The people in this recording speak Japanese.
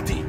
Ready!